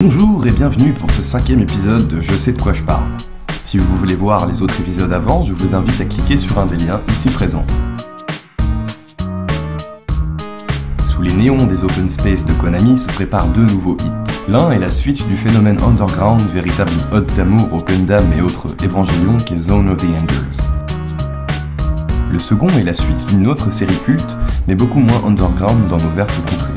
Bonjour et bienvenue pour ce cinquième épisode de Je sais de quoi je parle. Si vous voulez voir les autres épisodes avant, je vous invite à cliquer sur un des liens ici présents. Sous les néons des open space de Konami se préparent deux nouveaux hits. L'un est la suite du phénomène underground, véritable ode d'amour au Gundam et autres évangélions qu'est Zone of the Enders. Le second est la suite d'une autre série culte, mais beaucoup moins underground dans nos vertes contrées.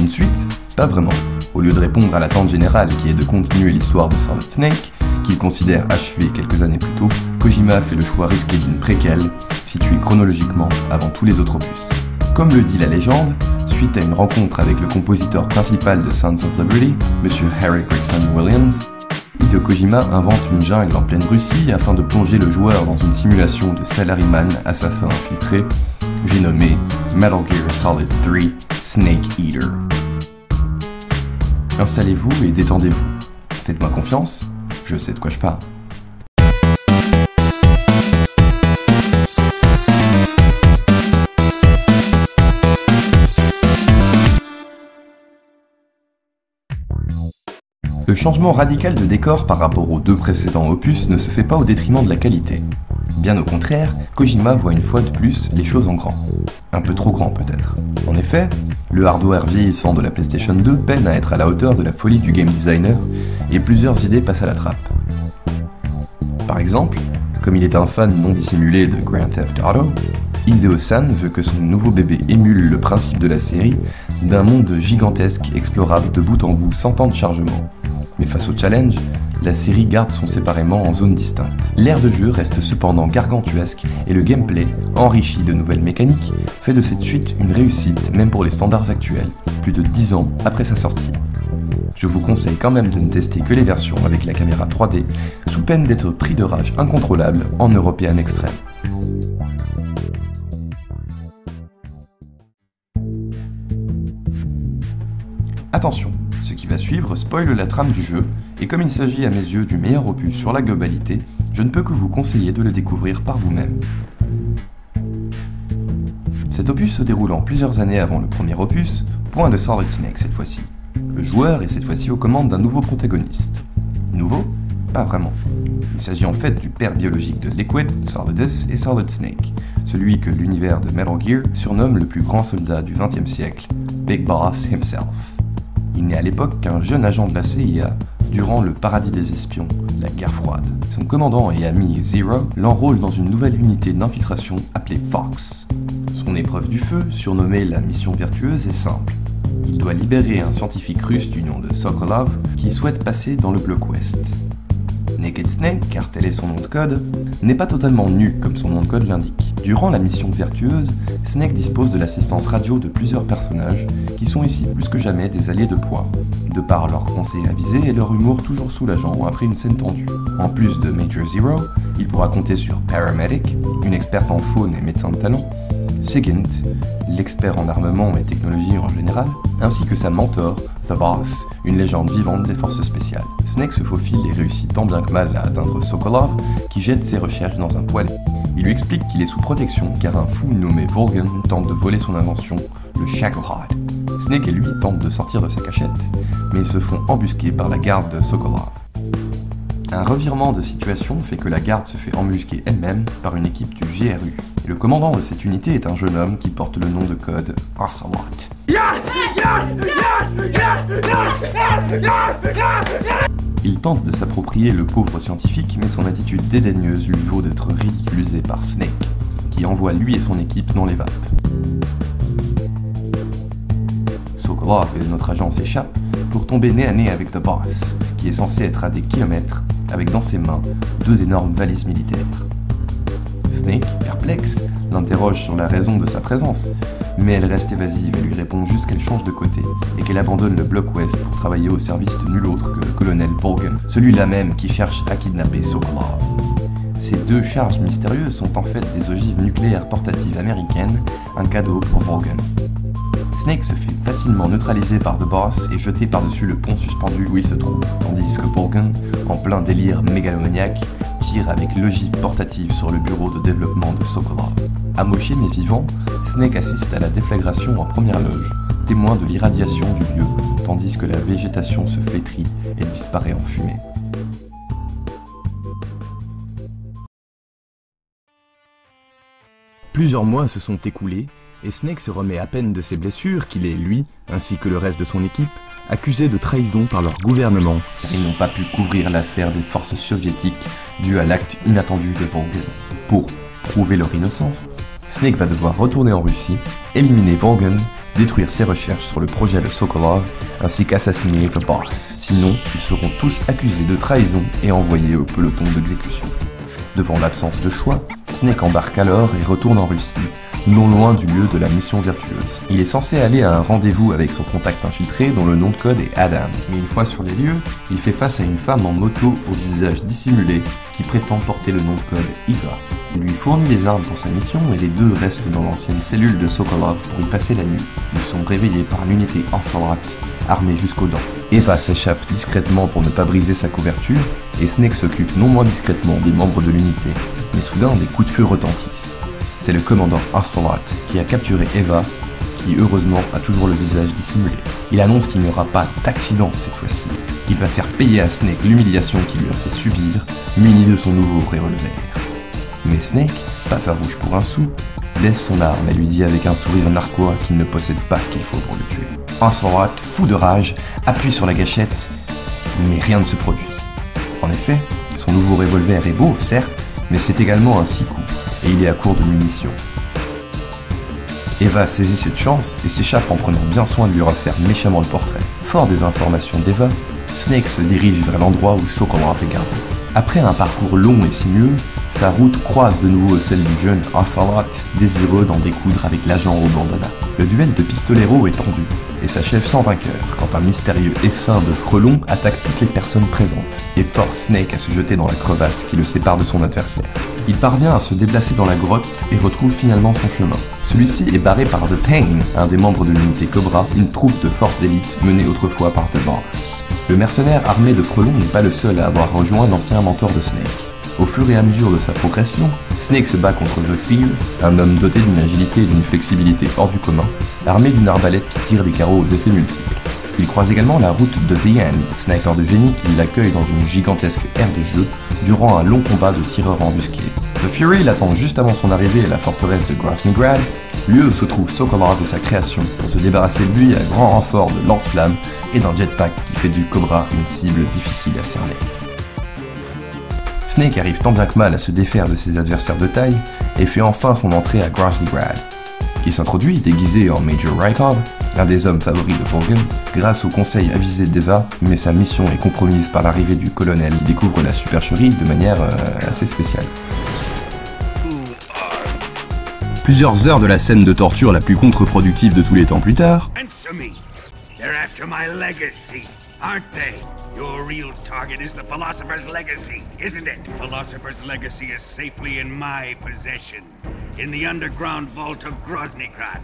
Une suite? Pas vraiment. Au lieu de répondre à l'attente générale qui est de continuer l'histoire de Solid Snake, qu'il considère achevée quelques années plus tôt, Kojima fait le choix risqué d'une préquelle, située chronologiquement avant tous les autres opus. Comme le dit la légende, suite à une rencontre avec le compositeur principal de Sons of Liberty, M. Harry Gregson Williams, Hideo Kojima invente une jungle en pleine Russie afin de plonger le joueur dans une simulation de salaryman assassin infiltré, j'ai nommé Metal Gear Solid 3 Snake Eater. Installez-vous et détendez-vous. Faites-moi confiance, je sais de quoi je parle. Le changement radical de décor par rapport aux deux précédents opus ne se fait pas au détriment de la qualité. Bien au contraire, Kojima voit une fois de plus les choses en grand. Un peu trop grand peut-être. En effet, le hardware vieillissant de la PlayStation 2 peine à être à la hauteur de la folie du game designer et plusieurs idées passent à la trappe. Par exemple, comme il est un fan non dissimulé de Grand Theft Auto, Hideo San veut que son nouveau bébé émule le principe de la série d'un monde gigantesque explorable de bout en bout sans temps de chargement. Mais face au challenge, la série garde son séparément en zones distinctes. L'air de jeu reste cependant gargantuesque et le gameplay, enrichi de nouvelles mécaniques, fait de cette suite une réussite même pour les standards actuels, plus de 10 ans après sa sortie. Je vous conseille quand même de ne tester que les versions avec la caméra 3D, sous peine d'être pris de rage incontrôlable en European Extreme. Attention, va suivre spoile la trame du jeu, et comme il s'agit à mes yeux du meilleur opus sur la globalité, je ne peux que vous conseiller de le découvrir par vous-même. Cet opus se déroulant plusieurs années avant le premier opus, point de Solid Snake cette fois-ci. Le joueur est cette fois-ci aux commandes d'un nouveau protagoniste. Nouveau? Pas vraiment. Il s'agit en fait du père biologique de Liquid, Solidus et Solid Snake, celui que l'univers de Metal Gear surnomme le plus grand soldat du XXe siècle, Big Boss himself. Il n'est à l'époque qu'un jeune agent de la CIA durant le paradis des espions, la guerre froide. Son commandant et ami Zero l'enrôle dans une nouvelle unité d'infiltration appelée Fox. Son épreuve du feu, surnommée la mission vertueuse, est simple. Il doit libérer un scientifique russe du nom de Sokolov qui souhaite passer dans le bloc ouest. Naked Snake, car tel est son nom de code, n'est pas totalement nu comme son nom de code l'indique. Durant la mission vertueuse, Snake dispose de l'assistance radio de plusieurs personnages qui sont ici plus que jamais des alliés de poids, de par leurs conseils avisés et leur humour toujours soulageant après une scène tendue. En plus de Major Zero, il pourra compter sur Paramedic, une experte en faune et médecin de talent, Sigint, l'expert en armement et technologie en général, ainsi que sa mentor, The Boss, une légende vivante des forces spéciales. Snake se faufile et réussit tant bien que mal à atteindre Sokolov, qui jette ses recherches dans un poêle. Il lui explique qu'il est sous protection car un fou nommé Volgan tente de voler son invention, le Shackleheart. Snake et lui tentent de sortir de sa cachette, mais ils se font embusquer par la garde de Sokolov. Un revirement de situation fait que la garde se fait embusquer elle-même par une équipe du GRU. Le commandant de cette unité est un jeune homme qui porte le nom de code Ocelot. Il tente de s'approprier le pauvre scientifique, mais son attitude dédaigneuse lui vaut d'être ridiculisé par Snake, qui envoie lui et son équipe dans les vapes. Sokolov et notre agent s'échappent pour tomber nez à nez avec The Boss, qui est censé être à des kilomètres, avec dans ses mains deux énormes valises militaires. Snake, perplexe, l'interroge sur la raison de sa présence, mais elle reste évasive et lui répond juste qu'elle change de côté et qu'elle abandonne le bloc ouest pour travailler au service de nul autre que le colonel Volgan, celui-là même qui cherche à kidnapper Sokolov. Ces deux charges mystérieuses sont en fait des ogives nucléaires portatives américaines, un cadeau pour Volgan. Snake se fait facilement neutraliser par The Boss et jeté par-dessus le pont suspendu où il se trouve, tandis que Volgan, en plein délire mégalomaniaque, tire avec l'ogive portative sur le bureau de développement de Sokolov. Amoché mais vivant, Snake assiste à la déflagration en première loge, témoin de l'irradiation du lieu, tandis que la végétation se flétrit et disparaît en fumée. Plusieurs mois se sont écoulés et Snake se remet à peine de ses blessures qu'il est, lui, ainsi que le reste de son équipe, accusé de trahison par leur gouvernement. Ils n'ont pas pu couvrir l'affaire des forces soviétiques due à l'acte inattendu de Volgin. Pour prouver leur innocence, Snake va devoir retourner en Russie, éliminer Volgin, détruire ses recherches sur le projet de Sokolov, ainsi qu'assassiner The Boss. Sinon, ils seront tous accusés de trahison et envoyés au peloton d'exécution. Devant l'absence de choix, Snake embarque alors et retourne en Russie, non loin du lieu de la mission vertueuse. Il est censé aller à un rendez-vous avec son contact infiltré dont le nom de code est Adam. Mais une fois sur les lieux, il fait face à une femme en moto au visage dissimulé qui prétend porter le nom de code Iva. Il lui fournit les armes pour sa mission et les deux restent dans l'ancienne cellule de Sokolov pour y passer la nuit. Ils sont réveillés par l'unité Ansalat, armée jusqu'aux dents. Eva s'échappe discrètement pour ne pas briser sa couverture et Snake s'occupe non moins discrètement des membres de l'unité. Mais soudain, des coups de feu retentissent c'est le commandant Arsalat qui a capturé Eva, qui heureusement a toujours le visage dissimulé. Il annonce qu'il n'y aura pas d'accident cette fois-ci. Il va faire payer à Snake l'humiliation qu'il lui a fait subir, muni de son nouveau revolver. Mais Snake, pas farouche pour un sou, laisse son arme et lui dit avec un sourire narquois qu'il ne possède pas ce qu'il faut pour le tuer. Arsalat, fou de rage, appuie sur la gâchette, mais rien ne se produit. En effet, son nouveau revolver est beau, certes, mais c'est également un six coups et il est à court de munitions. Eva saisit cette chance et s'échappe en prenant bien soin de lui refaire méchamment le portrait. Fort des informations d'Eva, Snake se dirige vers l'endroit où Sokolov est gardé. Après un parcours long et sinueux, sa route croise de nouveau celle du jeune Arsalat, désireux d'en découdre avec l'agent au. Le duel de pistolero est tendu et s'achève sans vainqueur quand un mystérieux essaim de frelons attaque toutes les personnes présentes et force Snake à se jeter dans la crevasse qui le sépare de son adversaire. Il parvient à se déplacer dans la grotte et retrouve finalement son chemin. Celui-ci est barré par The Pain, un des membres de l'unité Cobra, une troupe de force d'élite menée autrefois par The Boss. Le mercenaire armé de frelons n'est pas le seul à avoir rejoint l'ancien mentor de Snake. Au fur et à mesure de sa progression, Snake se bat contre The un homme doté d'une agilité et d'une flexibilité hors du commun, armé d'une arbalète qui tire des carreaux aux effets multiples. Il croise également la route de The End, sniper de génie qui l'accueille dans une gigantesque aire de jeu durant un long combat de tireurs embusqués. The Fury l'attend juste avant son arrivée à la forteresse de Grasnygrad, lieu où se trouve Sokolov de sa création, pour se débarrasser de lui à grand renfort de lance-flammes et d'un jetpack qui fait du Cobra une cible difficile à cerner. Snake arrive tant bien que mal à se défaire de ses adversaires de taille et fait enfin son entrée à Grasnygrad. qui s'introduit déguisé en Major Rykov, un des hommes favoris de Vorgen, grâce au conseil avisé d'Eva, mais sa mission est compromise par l'arrivée du colonel qui découvre la supercherie de manière euh, assez spéciale. Plusieurs heures de la scène de torture la plus contre-productive de tous les temps plus tard, Answer me. They're after my legacy, aren't they? Your real target is the Philosopher's Legacy, isn't it? Philosopher's Legacy is safely in my possession, in the underground vault of Groznygrad.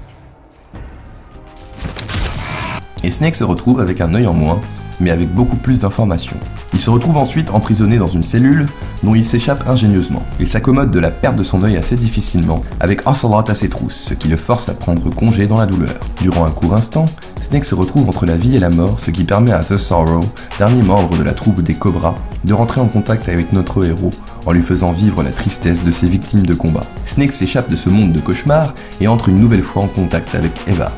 et Snake se retrouve avec un œil en moins, mais avec beaucoup plus d'informations. Il se retrouve ensuite emprisonné dans une cellule dont il s'échappe ingénieusement. Il s'accommode de la perte de son œil assez difficilement, avec Ocelot à ses trousses, ce qui le force à prendre congé dans la douleur. Durant un court instant, Snake se retrouve entre la vie et la mort, ce qui permet à The Sorrow, dernier membre de la troupe des Cobras, de rentrer en contact avec notre héros en lui faisant vivre la tristesse de ses victimes de combat. Snake s'échappe de ce monde de cauchemar et entre une nouvelle fois en contact avec Eva.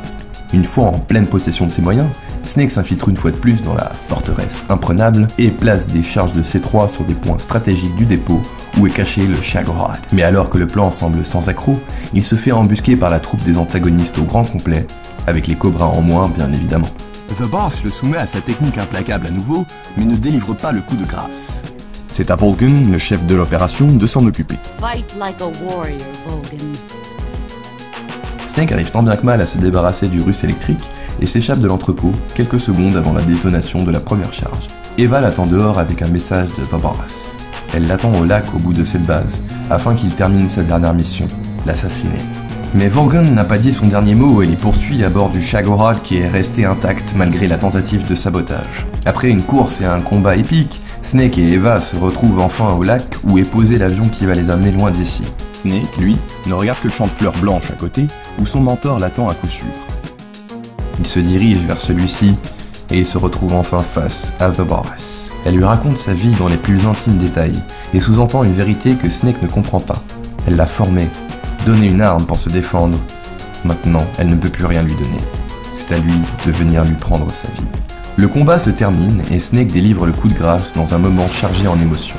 Une fois en pleine possession de ses moyens, Snake s'infiltre une fois de plus dans la forteresse imprenable et place des charges de C3 sur des points stratégiques du dépôt où est caché le Shagorad. Mais alors que le plan semble sans accroc, il se fait embusquer par la troupe des antagonistes au grand complet, avec les cobras en moins bien évidemment. The Boss le soumet à sa technique implacable à nouveau, mais ne délivre pas le coup de grâce. C'est à Volgan, le chef de l'opération, de s'en occuper. Fight like a warrior, Volgan. Snake arrive tant bien que mal à se débarrasser du russe électrique et s'échappe de l'entrepôt quelques secondes avant la détonation de la première charge. Eva l'attend dehors avec un message de Barbaras. Elle l'attend au lac au bout de cette base, afin qu'il termine sa dernière mission, l'assassiner. Mais Vorgan n'a pas dit son dernier mot et les poursuit à bord du Shagorad qui est resté intact malgré la tentative de sabotage. Après une course et un combat épique, Snake et Eva se retrouvent enfin au lac où est posé l'avion qui va les amener loin d'ici. Snake, lui, ne regarde que le champ de fleurs blanches à côté, où son mentor l'attend à coup sûr. Il se dirige vers celui-ci et il se retrouve enfin face à The Boss. Elle lui raconte sa vie dans les plus intimes détails et sous-entend une vérité que Snake ne comprend pas. Elle l'a formé, donné une arme pour se défendre. Maintenant, elle ne peut plus rien lui donner. C'est à lui de venir lui prendre sa vie. Le combat se termine et Snake délivre le coup de grâce dans un moment chargé en émotions.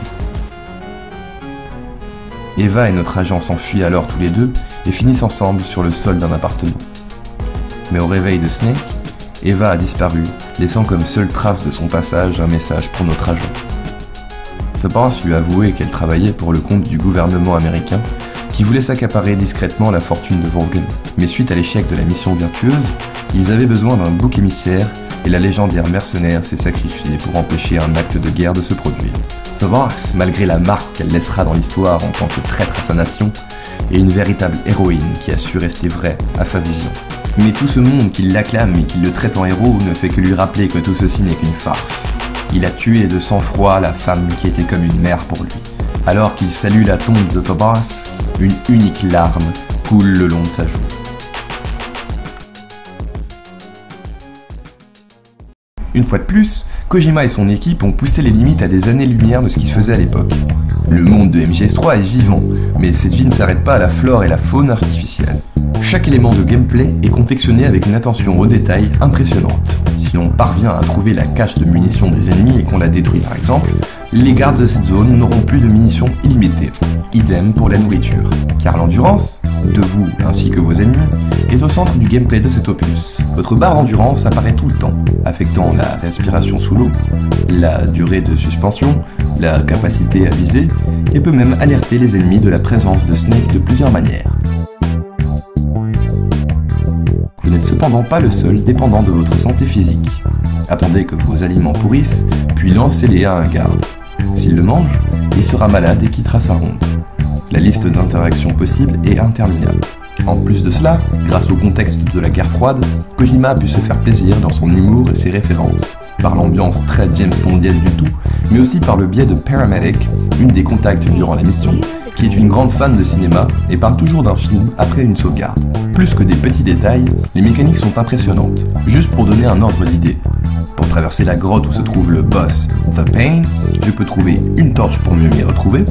Eva et notre agent s'enfuient alors tous les deux et finissent ensemble sur le sol d'un appartement. Mais au réveil de Snake, Eva a disparu, laissant comme seule trace de son passage un message pour notre agent. Boss lui a avoué qu'elle travaillait pour le compte du gouvernement américain qui voulait s'accaparer discrètement la fortune de Vorgen. Mais suite à l'échec de la mission vertueuse, ils avaient besoin d'un bouc émissaire et la légendaire mercenaire s'est sacrifiée pour empêcher un acte de guerre de se produire. The malgré la marque qu'elle laissera dans l'histoire en tant que traître à sa nation, est une véritable héroïne qui a su rester vraie à sa vision. Mais tout ce monde qui l'acclame et qui le traite en héros ne fait que lui rappeler que tout ceci n'est qu'une farce. Il a tué de sang-froid la femme qui était comme une mère pour lui. Alors qu'il salue la tombe de Boss, une unique larme coule le long de sa joue. Une fois de plus, Kojima et son équipe ont poussé les limites à des années-lumière de ce qui se faisait à l'époque. Le monde de MGS3 est vivant, mais cette vie ne s'arrête pas à la flore et la faune artificielle. Chaque élément de gameplay est confectionné avec une attention au détail impressionnante. Si l'on parvient à trouver la cache de munitions des ennemis et qu'on la détruit par exemple, les gardes de cette zone n'auront plus de munitions illimitées. Idem pour la nourriture. Car l'endurance, de vous ainsi que vos ennemis, est au centre du gameplay de cet opus. Votre barre d'endurance apparaît tout le temps, affectant la respiration sous l'eau, la durée de suspension, la capacité à viser, et peut même alerter les ennemis de la présence de Snake de plusieurs manières. Cependant pas le seul dépendant de votre santé physique. Attendez que vos aliments pourrissent, puis lancez-les à un garde. S'il le mange, il sera malade et quittera sa ronde. La liste d'interactions possibles est interminable. En plus de cela, grâce au contexte de la guerre froide, Kojima a pu se faire plaisir dans son humour et ses références, par l'ambiance très James Bondienne du tout, mais aussi par le biais de Paramedic, une des contacts durant la mission, qui est une grande fan de cinéma et parle toujours d'un film après une sauvegarde. Plus que des petits détails, les mécaniques sont impressionnantes. Juste pour donner un ordre d'idée. Pour traverser la grotte où se trouve le boss, The Pain, je peux trouver une torche pour mieux m'y retrouver,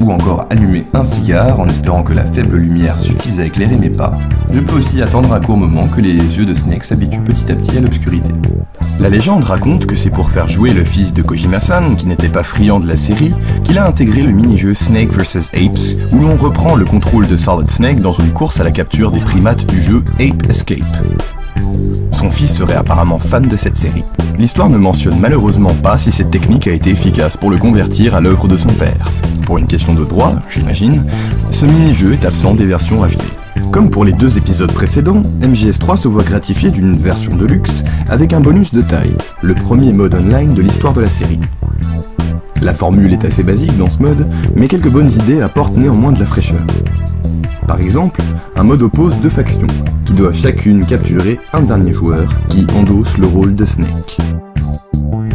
ou encore allumer un cigare en espérant que la faible lumière suffise à éclairer mes pas, je peux aussi attendre un court moment que les yeux de Snake s'habituent petit à petit à l'obscurité. La légende raconte que c'est pour faire jouer le fils de Kojima-san, qui n'était pas friand de la série, qu'il a intégré le mini-jeu Snake vs Apes, où l'on reprend le contrôle de Solid Snake dans une course à la capture des primates du jeu Ape Escape. Son fils serait apparemment fan de cette série. L'histoire ne mentionne malheureusement pas si cette technique a été efficace pour le convertir à l'œuvre de son père. Pour une question de droit, j'imagine, ce mini-jeu est absent des versions HD. Comme pour les deux épisodes précédents, MGS3 se voit gratifié d'une version de luxe avec un bonus de taille, le premier mode online de l'histoire de la série. La formule est assez basique dans ce mode, mais quelques bonnes idées apportent néanmoins de la fraîcheur. Par exemple, un mode oppose deux factions, qui doivent chacune capturer un dernier joueur qui endosse le rôle de Snake.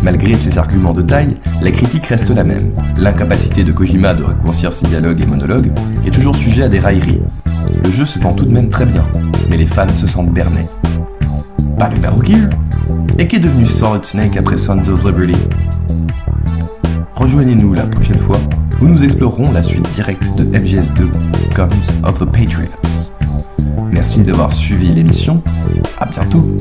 Malgré ces arguments de taille, la critique reste la même. L'incapacité de Kojima de raccourcir ses dialogues et monologues est toujours sujet à des railleries. Le jeu se vend tout de même très bien, mais les fans se sentent bernés. Pas de Battle Gear Et qu'est devenu Solid Snake après Sons of Liberty? Rejoignez-nous la prochaine fois où nous explorerons la suite directe de MGS2, Guns of the Patriots. Merci d'avoir suivi l'émission, à bientôt